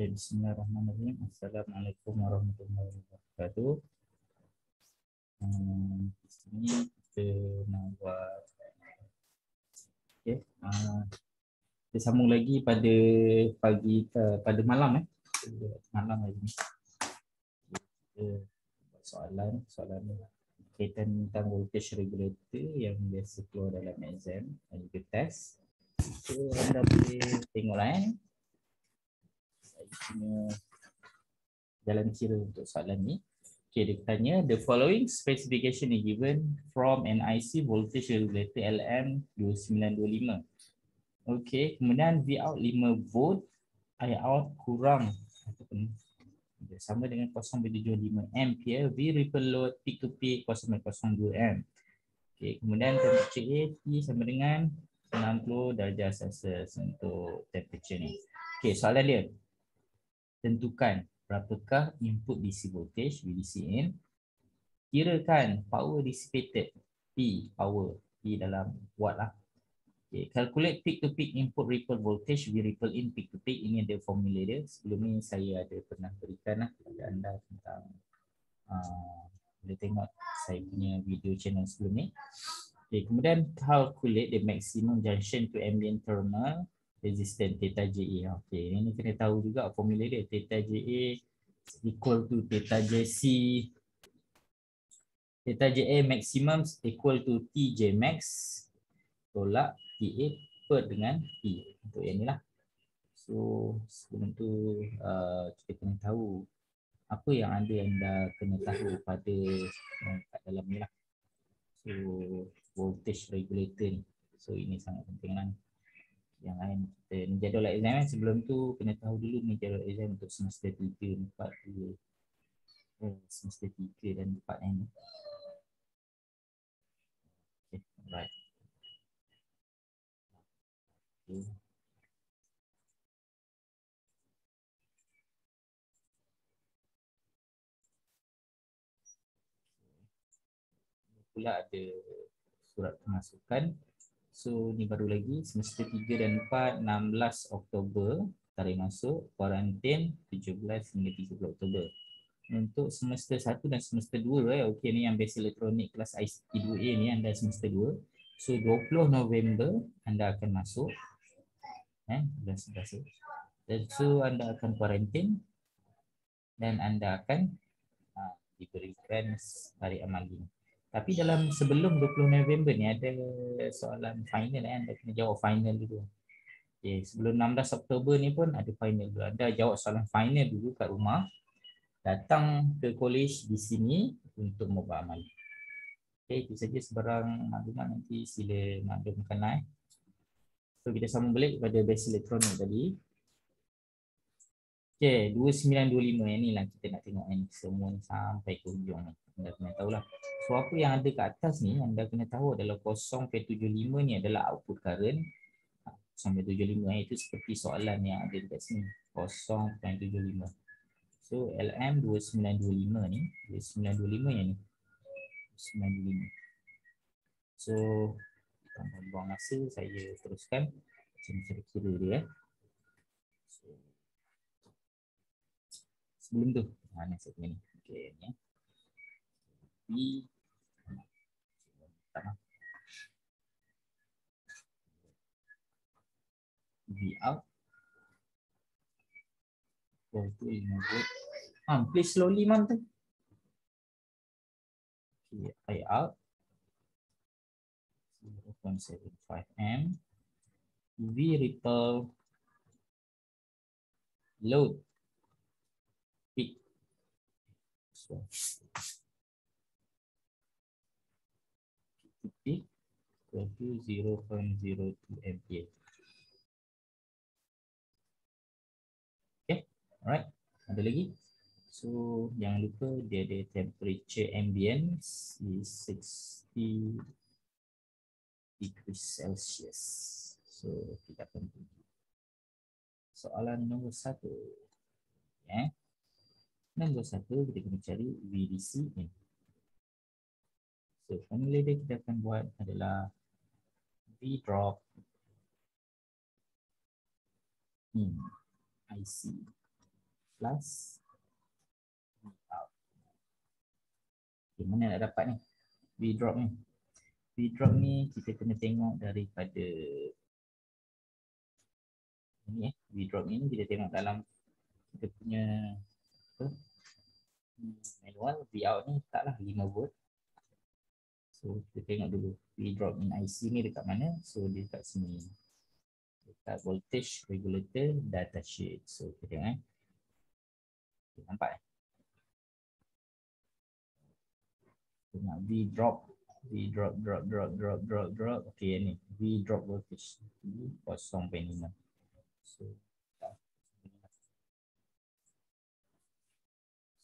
Okay, Bismillahirrahmanirrahim. Assalamualaikum warahmatullahi wabarakatuh. Hmm, di sini kita nak buat okay, uh, kita sambung lagi pada pagi uh, pada malam eh. Malam lagi ni. Kita buat soalan, soalan kaitan tentang voltage regulator yang biasa keluar dalam exam dan juga test. So, anda boleh tengoklah eh punya jalan kira untuk soalan ni. Okay, dia tanya, the following specification is given from an IC voltage regulator LM2925. Okay, kemudian V out 5 volt, I out kurang ataupun sama dengan 0.75 ampere, V ripple load peak to peak 0.02 amp. Okay, kemudian temperature A, T sama dengan 90 darjah Celsius untuk temperature ni. Okay, soalan dia tentukan berapakah input DC voltage VDC in kirakan power dissipated P power P dalam watt lah okay. calculate peak to peak input ripple voltage V ripple in peak to peak ini ada formula dia sebelum ni saya ada pernah berikan lah kepada anda tentang uh, boleh tengok saya punya video channel sebelum ni okay. kemudian calculate the maximum junction to ambient terminal resistant theta JA. Okey, ini kena tahu juga formula dia. Theta JA equal to theta JC. Theta JA maximum equal to TJ max tolak TA per dengan T. Untuk yang ni lah. So, sebelum tu uh, kita kena tahu apa yang anda anda kena tahu pada uh, dalam ni lah. So, voltage regulator ni. So, ini sangat penting lah yang lain. Kita ni jadual exam kan sebelum tu kena tahu dulu ni jadual exam untuk semester 3, 4, 2 eh, semester 3 dan 4 ni. Okay, right okay. pula ada surat pemasukan So ni baru lagi semester 3 dan 4 16 Oktober tarikh masuk kuarantin 17 hingga 30 Oktober. Untuk semester 1 dan semester 2 eh okey ni yang basic elektronik kelas ICT 2A ni anda semester 2. So 20 November anda akan masuk eh dan semester dan so anda akan kuarantin dan anda akan uh, diberikan tarikh amal ini. Tapi dalam sebelum 20 November ni ada soalan final kan anda kena jawab final dulu. Okay, sebelum 16 Oktober ni pun ada final dulu. Anda jawab soalan final dulu kat rumah. Datang ke college di sini untuk membuat amal. Okay, itu saja sebarang maklumat nanti sila maklumkan lah eh. So kita sambung balik kepada basic elektronik tadi. Okay, 2925 yang ni lah kita nak tengok ni semua ni sampai ke hujung ni. Anda kena tahulah. So apa yang ada kat atas ni anda kena tahu adalah 0.75 ni adalah output current. 0.75 itu seperti soalan yang ada dekat sini. 0.75 So LM 2925 ni 2925 yang ni. 2925 So tanpa buang masa saya teruskan. Macam cara kira dia eh. so, Sebelum tu ha, ni saya ni Okay ni V V out. Oh, tu lima volt. Um, please slowly, mom. Okay, I out. 0.75 M. V ripple. Load. Peak. Equal to 0.02 ampere. Okay, alright. Ada lagi? So, jangan lupa dia ada temperature ambient is 60 degrees Celsius. So, kita akan pergi. Soalan nombor satu. Yeah. Nombor satu, kita kena cari VDC in. So, formula dia kita akan buat adalah V drop in IC plus V out. Okay, mana nak dapat ni? V drop ni. V drop ni kita kena tengok daripada ni eh. V drop ni kita tengok dalam kita punya apa? Manual V out ni taklah 5 volt. So kita tengok dulu V drop in IC ni dekat mana? So dia dekat sini. Dekat voltage regulator data sheet. So kita tengok eh. Okay, nampak eh? Tengok V drop V drop drop drop drop drop drop. Okay ni V drop voltage 0.5. So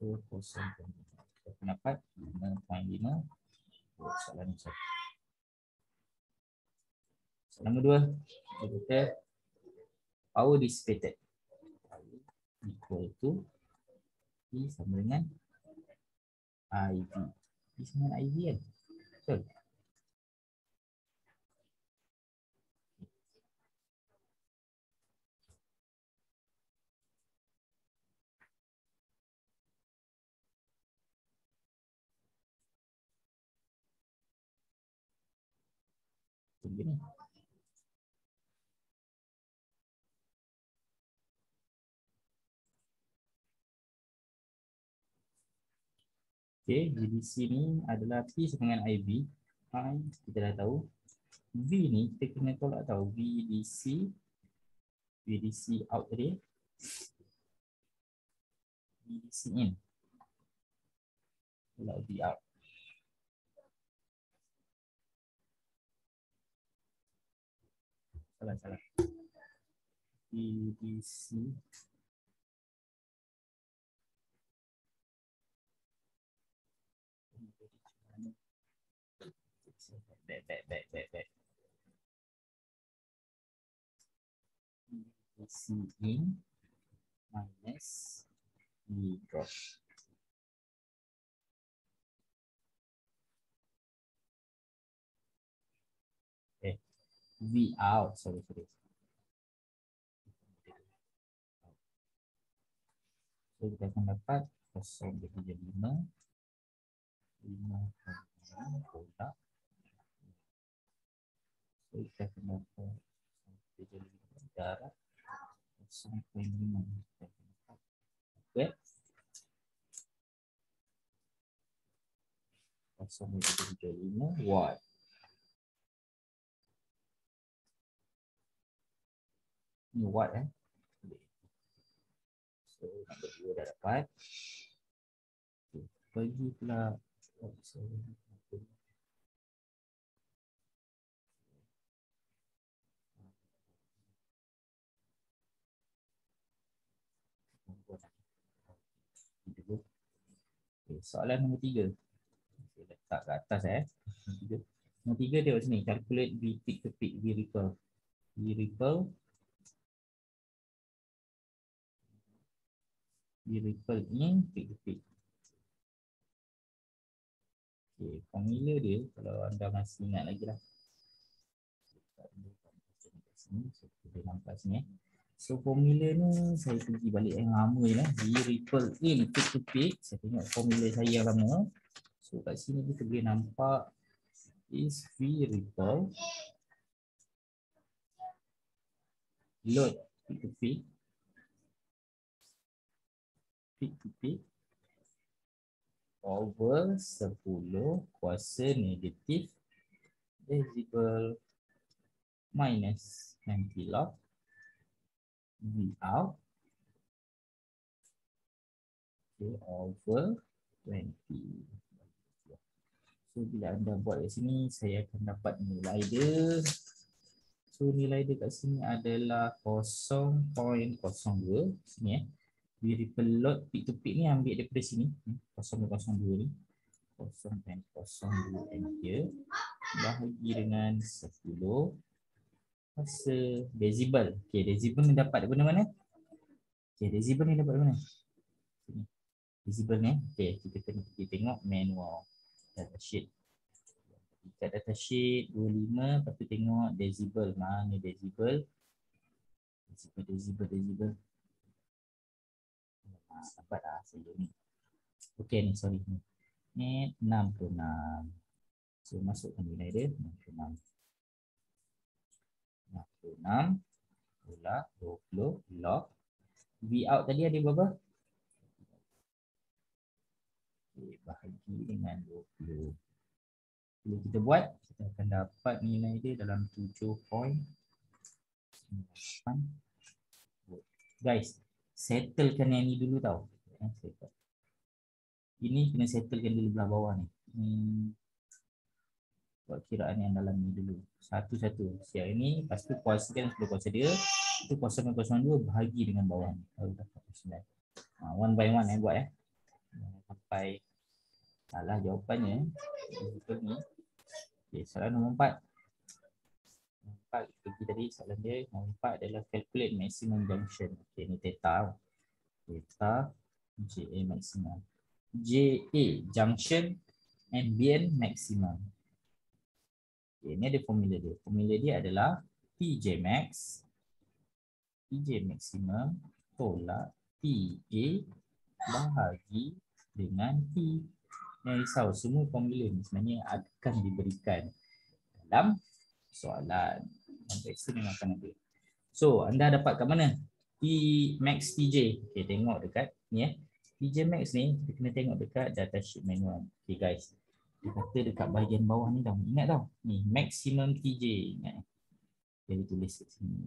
So kosong Kita dapat 5.5 Soalan ni satu. Soalan nombor dua kata Power dissipated. Equal to P sama dengan IV P sama dengan IV kan? Betul begini. Okay, GDC ni adalah P sama dengan IV. I kita dah tahu. V ni kita kena tolak tahu. VDC. VDC out tadi. VDC in. Tolak V out. Salah salah. EDC back back back back back. EDC in minus E drop V out. Sorry, sorry. So kita akan dapat kosong jadi lima. Lima pula. So kita akan dapat jadi lima darab. Kosong lima. Okay. Kosong jadi ni what eh so nombor dua dah dapat okay. bagi pula oh, so, Okay, soalan nombor tiga. Okay, letak ke atas eh. Nombor tiga tengok sini. Calculate V peak to peak V ripple. V ripple di ripple in peak. Okay, formula dia kalau anda masih ingat lagi lah. So, kita nampak sini. Eh. So, formula ni saya pergi balik yang lama ni lah. V ripple in peak. Saya tengok formula saya yang lama. So, kat sini kita boleh nampak is V ripple load peak peak to peak over 10 kuasa negatif decibel minus 90 log V out okay, over 20. So bila anda buat di sini saya akan dapat nilai dia. So nilai dia kat sini adalah 0.02 sini eh we ripple load peak to peak ni ambil daripada sini. 0.02 ni. 0.02 ampere bahagi dengan 10 masa decibel okey decibel ni dapat daripada mana? Okey decibel ni dapat dari mana sini. Decibel ni okey kita kena pergi tengok manual data sheet. Kita data sheet 25 lepas tu tengok decibel mana decibel decibel decibel decibel Dapat dah saya ni. Okey ni, sorry ni. Ni 66. So masukkan nilai dia 66. 66 pula 20 log V out tadi ada berapa? Okay, bahagi dengan 20. Bila kita buat, kita akan dapat nilai dia dalam 7.8. Guys, settlekan yang ni dulu tau. Eh, Ini kena settlekan dulu belah bawah ni. Hmm. Buat kiraan yang dalam ni dulu. Satu-satu. Siap ini, lepas tu kuasakan sebelum kuasa dia. Itu kuasakan kuasa dua bahagi dengan bawah ni. Baru dapat 9. Ha, one by one eh buat eh. Sampai salah jawapannya. Okay, soalan nombor empat. Empat pergi tadi soalan dia. Nombor empat adalah calculate maximum junction. Okay, ni theta. Theta JA maximum. JA junction ambient maximum. Okay, ni ada formula dia. Formula dia adalah TJ max TJ maximum tolak TA bahagi dengan T. Jangan risau, semua formula ni sebenarnya akan diberikan dalam soalan. Sampai sini memang akan ada. So, anda dapat kat mana? T max TJ. Okay, tengok dekat ni eh. TJ max ni, kita kena tengok dekat data sheet manual. Okay guys. Dia kata dekat bahagian bawah ni tau. Ingat tau. Ni, maximum TJ. Ingat. Dia tulis kat sini.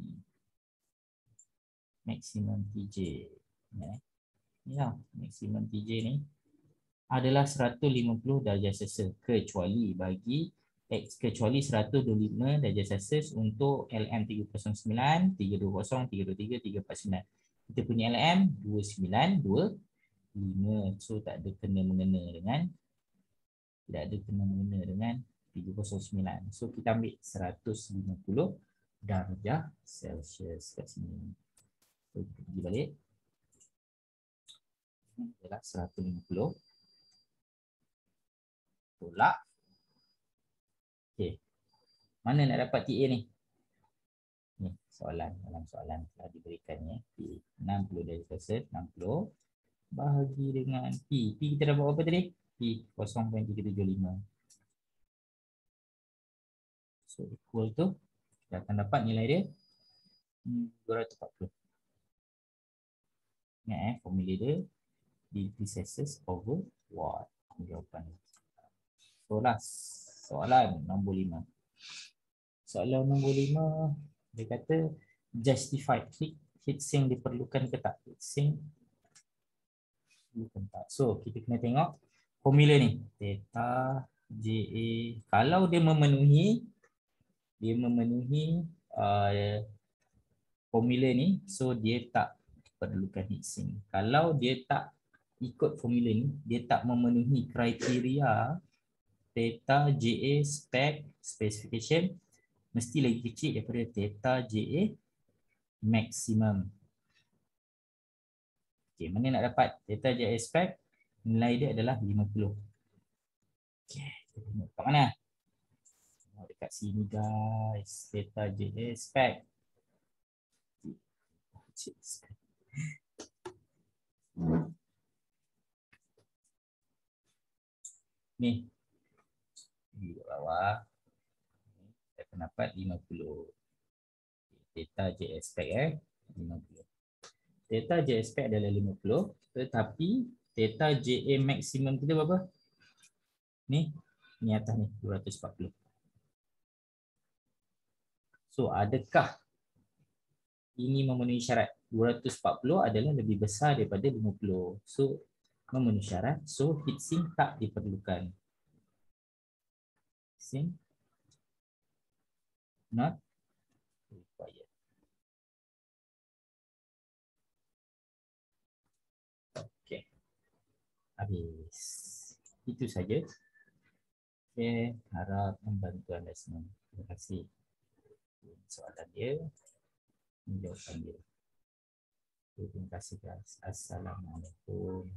Maximum TJ. Ingat eh. Ni tau. Maximum TJ ni adalah 150 darjah Celsius kecuali bagi Kecuali 125 darjah Celsius untuk LM309, 320, 323, 349. Kita punya LM 2925. So tak ada kena mengena dengan tidak ada kena mengena dengan 309. So kita ambil 150 darjah Celsius kat sini. So kita pergi balik. Ini adalah 150 tolak. Mana nak dapat TA ni? Ni soalan dalam soalan telah diberikannya. P 60 dari persen 60 bahagi dengan P. P kita dapat apa tadi? P 0.375. So equal tu kita akan dapat nilai dia 240. Ingat eh formula dia Celsius over watt. Jawapan. So last soalan nombor lima. Soalan nombor lima dia kata justified heat, heat sink diperlukan ke tak? Heat sink diperlukan tak? So kita kena tengok formula ni. Theta JA. Kalau dia memenuhi dia memenuhi uh, formula ni so dia tak perlukan heat sink. Kalau dia tak ikut formula ni, dia tak memenuhi kriteria theta JA spec specification mesti lagi kecil daripada theta JA maximum. Okey, mana nak dapat theta JA spec? Nilai dia adalah 50. Okey, kita tengok kat mana? Tengok dekat sini guys, theta JA spec. Ni, di bawah dapat 50 data JSPEC eh? 50 data JSPEC adalah 50 tetapi data JA maksimum kita berapa? Ni ni atas ni 240 so adakah ini memenuhi syarat? 240 adalah lebih besar daripada 50 so memenuhi syarat. So heatsink tak diperlukan. Sing. Not required. Okay. Habis. Itu saja. Okay. Harap membantu anda semua. Terima kasih. Soalan dia. Jawapan dia. Terima kasih guys. Assalamualaikum.